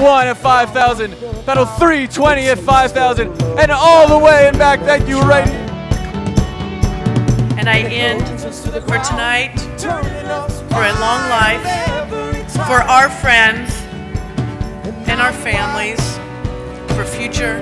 1 at 5,000. Pedal 320 at 5,000. And all the way and back. Thank you, right And I end for tonight for a long life, for our friends and our families, for future